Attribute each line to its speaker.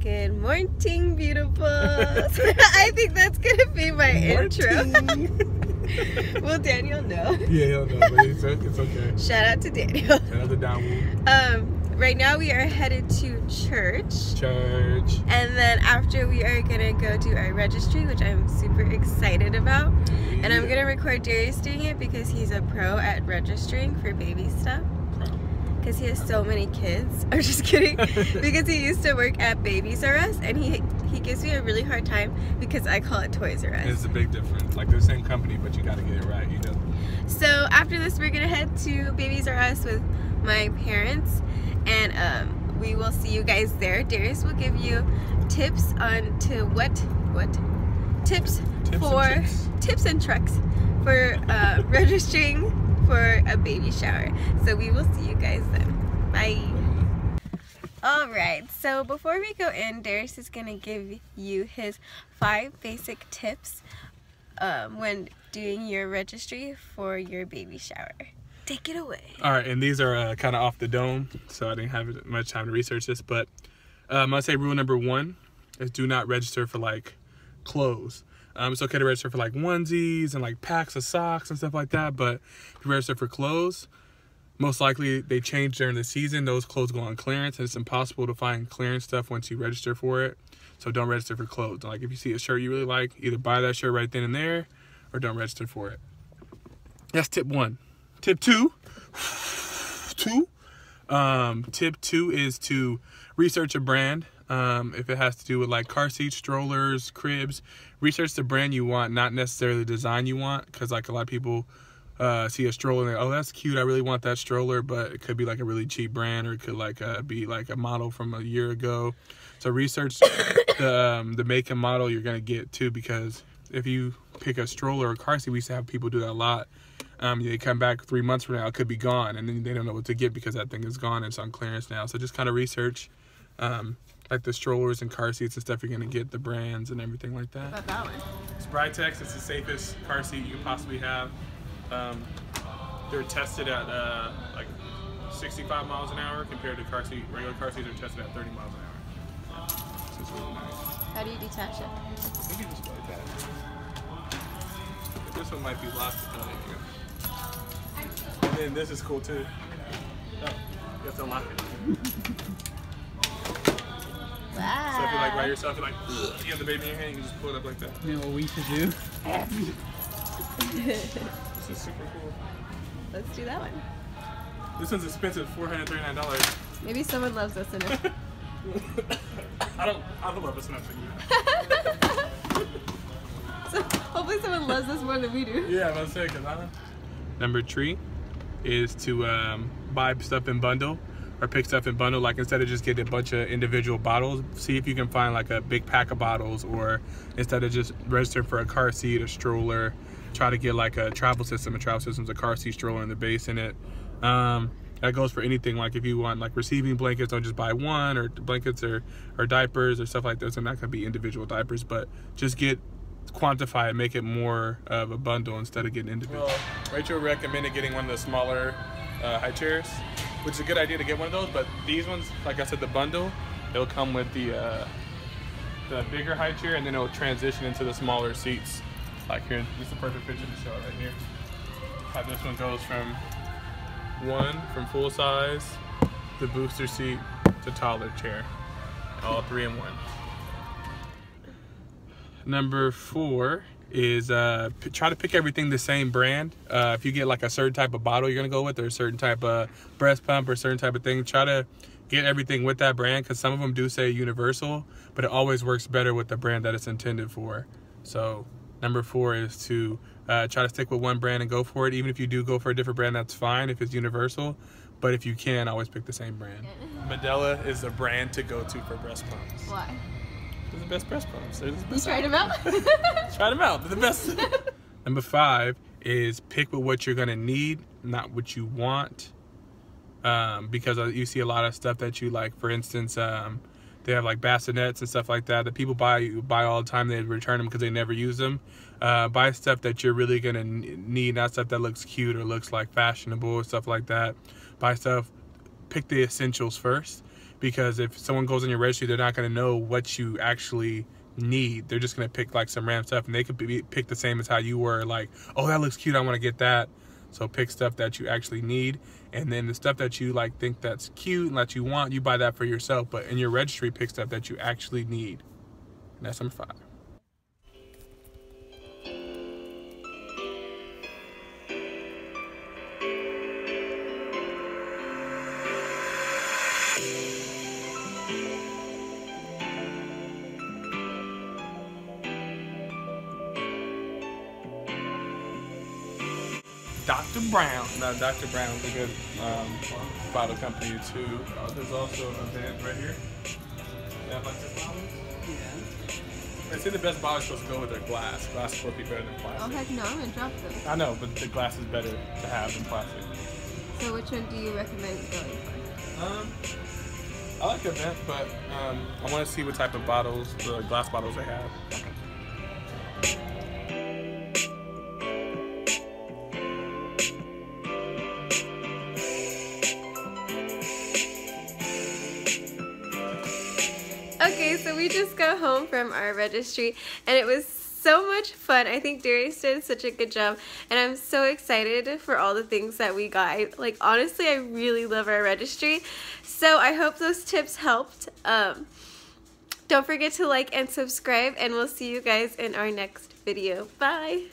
Speaker 1: Good morning, beautiful. I think that's gonna be my intro. Will Daniel know?
Speaker 2: Yeah, he'll know, but it's, it's okay.
Speaker 1: Shout out to Daniel.
Speaker 2: Another downward
Speaker 1: Um, right now we are headed to church,
Speaker 2: church.
Speaker 1: and then after we are gonna go do our registry, which I'm super excited about. And I'm gonna record Darius doing it because he's a pro at registering for baby stuff. Because he has so many kids. I'm just kidding. because he used to work at Babies R Us, and he he gives me a really hard time because I call it Toys R Us.
Speaker 2: It's a big difference. Like they're the same company, but you gotta get it right, you know.
Speaker 1: So after this, we're gonna head to Babies R Us with my parents, and um, we will see you guys there. Darius will give you tips on to what what tips,
Speaker 2: Tips
Speaker 1: for
Speaker 2: tricks.
Speaker 1: tips and tricks for uh, registering for a baby shower. So we will see you guys then. Bye. All right. So before we go in, Darius is gonna give you his five basic tips um, when doing your registry for your baby shower. Take it away.
Speaker 2: All right, and these are uh, kind of off the dome, so I didn't have much time to research this. But um, I'd say rule number one is do not register for like clothes. Um, it's okay to register for like onesies and like packs of socks and stuff like that, but if you register for clothes, most likely they change during the season. Those clothes go on clearance, and it's impossible to find clearance stuff once you register for it. So don't register for clothes. Like if you see a shirt you really like, either buy that shirt right then and there, or don't register for it. That's tip one. Tip two, two. Um, tip two is to research a brand. Um, if it has to do with like car seats, strollers, cribs, research the brand you want, not necessarily the design you want. Because like a lot of people uh, see a stroller and they're, oh, that's cute. I really want that stroller, but it could be like a really cheap brand, or it could like uh, be like a model from a year ago. So research the um, the make and model you're gonna get too, because if you pick a stroller or car seat, we used to have people do that a lot. Um, they come back three months from now, it could be gone, and then they don't know what to get because that thing is gone and it's on clearance now. So just kind of research, um, like the strollers and car seats and stuff you're gonna get, the brands and everything like that.
Speaker 1: About that one.
Speaker 2: It's Britax. It's the safest car seat you can possibly have. Um, they're tested at uh, like 65 miles an hour compared to car seat. Regular car seats are tested at 30 miles an hour. So it's really nice.
Speaker 1: How do you detach it?
Speaker 2: I think you just like that. This one might be locked. There you go. And then this is cool too. Oh, you have to unlock it. like by yourself, you're like, you have the baby in your hand, you can just pull it up like that.
Speaker 3: You know what we should do?
Speaker 2: This is super cool.
Speaker 1: Let's do that one.
Speaker 2: This one's expensive, $439.
Speaker 1: Maybe someone loves us enough.
Speaker 2: I don't, I don't love us enough for you.
Speaker 1: so hopefully someone loves us more than we do.
Speaker 2: Yeah, I'm gonna say because I. Number three is to um, buy stuff in bundle or pick stuff in bundle. Like instead of just getting a bunch of individual bottles, see if you can find like a big pack of bottles, or instead of just registering for a car seat, a stroller, try to get like a travel system. A travel system's a car seat, stroller, and the base in it. Um, that goes for anything. Like if you want like receiving blankets, don't just buy one, or blankets or or diapers or stuff like those. Not gonna be individual diapers, but just get quantify it, make it more of a bundle instead of getting individual. Well, Rachel recommended getting one of the smaller uh, high chairs, which is a good idea to get one of those. But these ones, like I said, the bundle, it'll come with the uh, the bigger high chair, and then it'll transition into the smaller seats. Like here, this is a perfect picture to show right here. How this one goes from one from full size, the booster seat to taller chair, all three in one. Number four is uh, p- try to pick everything the same brand. Uh, if you get like a certain type of bottle you're gonna go with, or a certain type of breast pump, or a certain type of thing, try to get everything with that brand because some of them do say universal, but it always works better with the brand that it's intended for. So number four is to uh, try to stick with one brand and go for it. Even if you do go for a different brand, that's fine if it's universal. But if you can, always pick the same brand. Medela is the brand to go to for breast pumps.
Speaker 1: Why?
Speaker 2: They're the best breast pumps. They're the
Speaker 1: You
Speaker 2: best
Speaker 1: tried them out?
Speaker 2: Try them out. They're the best. Number five is pick with what you're gonna need, not what you want. Um, because uh, you see a lot of stuff that you like. For instance, um, they have like bassinets and stuff like that that people buy buy all the time. They return them because they never use them. Uh, buy stuff that you're really gonna need, not stuff that looks cute or looks like fashionable or stuff like that. Buy stuff. Pick the essentials first because if someone goes in your registry, they're not going to know what you actually need. They're just going to pick like some random stuff and they could be pick the same as how you were like, "Oh, that looks cute. I want to get that." So pick stuff that you actually need and then the stuff that you like think that's cute and that you want, you buy that for yourself, but in your registry pick stuff that you actually need. And that's number 5. Dr. Brown. Now, Dr. Brown's a good um, bottle company too. Oh, there's also a vent right here. Yeah, like this bottle? Yeah. They say the best bottle is supposed to go with their glass. Glass is supposed to be better than plastic.
Speaker 1: Oh heck no, I'm gonna drop them.
Speaker 2: I know, but the glass is better to have than plastic.
Speaker 1: So which one do you recommend going for?
Speaker 2: Um, I like the vent, but um, I want to see what type of bottles, the glass bottles they have.
Speaker 1: Okay. Okay, so we just got home from our registry and it was so much fun. I think Darius did such a good job and I'm so excited for all the things that we got. I, like honestly, I really love our registry. So I hope those tips helped. Um, don't forget to like and subscribe and we'll see you guys in our next video. Bye!